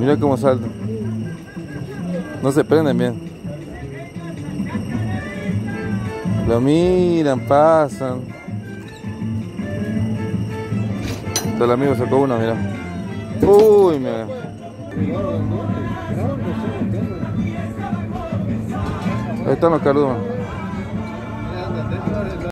Mira cómo saltan. No se prenden bien. Lo miran, pasan. El amigo sacó uno, mira. Uy, mira. Ahí están los cardunos.